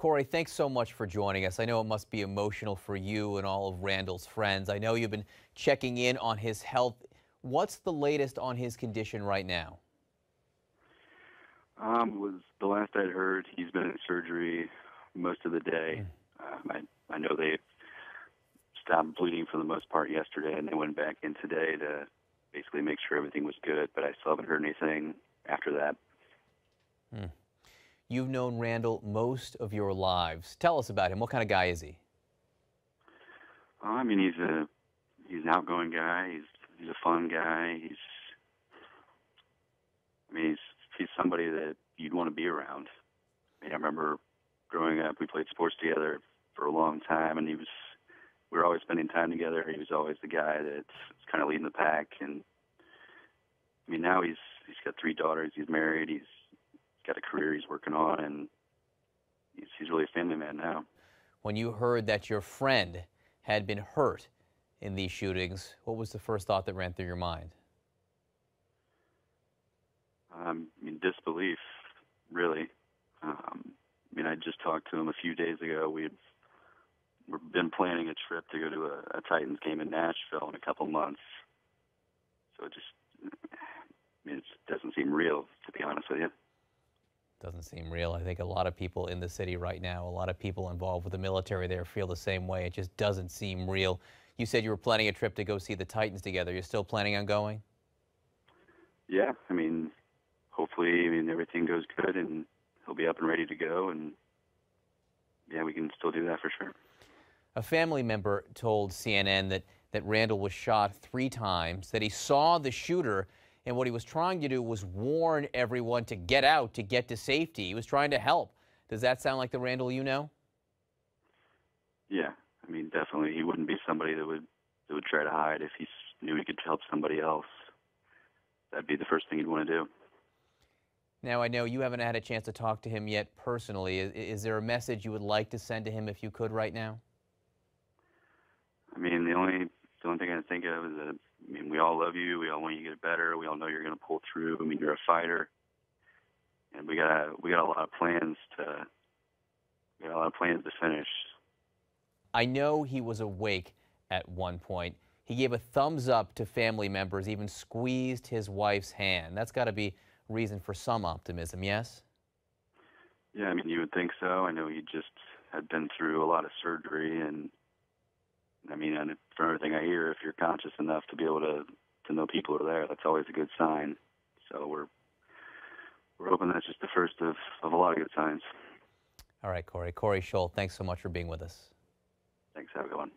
Corey, thanks so much for joining us. I know it must be emotional for you and all of Randall's friends. I know you've been checking in on his health. What's the latest on his condition right now? Um, was the last I'd heard, he's been in surgery most of the day. Um, I, I know they stopped bleeding for the most part yesterday, and they went back in today to basically make sure everything was good. But I still haven't heard anything after that. Hmm. You've known Randall most of your lives. Tell us about him. What kind of guy is he? Oh, I mean, he's a he's an outgoing guy. He's he's a fun guy. He's I mean, he's he's somebody that you'd want to be around. I mean, I remember growing up, we played sports together for a long time, and he was we were always spending time together. He was always the guy that's kind of leading the pack. And I mean, now he's he's got three daughters. He's married. He's got a career he's working on, and he's, he's really a family man now. When you heard that your friend had been hurt in these shootings, what was the first thought that ran through your mind? Um, I mean, disbelief, really. Um, I mean, I just talked to him a few days ago. We'd we've been planning a trip to go to a, a Titans game in Nashville in a couple months. So it just, I mean, it doesn't seem real, to be honest with you doesn't seem real. I think a lot of people in the city right now, a lot of people involved with the military there feel the same way. It just doesn't seem real. You said you were planning a trip to go see the Titans together. You're still planning on going? Yeah, I mean, hopefully, I mean everything goes good and he'll be up and ready to go, and yeah, we can still do that for sure. A family member told CNN that that Randall was shot three times, that he saw the shooter and what he was trying to do was warn everyone to get out, to get to safety. He was trying to help. Does that sound like the Randall you know? Yeah, I mean, definitely, he wouldn't be somebody that would that would try to hide if he knew he could help somebody else. That'd be the first thing he'd want to do. Now, I know you haven't had a chance to talk to him yet personally. Is, is there a message you would like to send to him if you could right now? I mean, the only the only thing I think of is that I mean, we all love you. We all want you to get better. We all know you're going to pull through. I mean, you're a fighter, and we got we got a lot of plans to we got a lot of plans to finish. I know he was awake at one point. He gave a thumbs up to family members, even squeezed his wife's hand. That's got to be reason for some optimism, yes? Yeah, I mean, you would think so. I know he just had been through a lot of surgery and I mean, and from everything I hear, if you're conscious enough to be able to to know people are there, that's always a good sign. So we're we're hoping that's just the first of, of a lot of good signs. All right, Corey. Corey Scholl, thanks so much for being with us. Thanks. Have a good one.